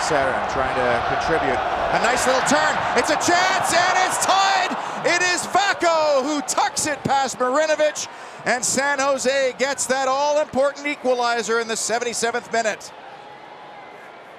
Ceren trying to contribute. A nice little turn. It's a chance, and it's tied. It is Vako who tucks it past Marinovic, and San Jose gets that all-important equalizer in the 77th minute.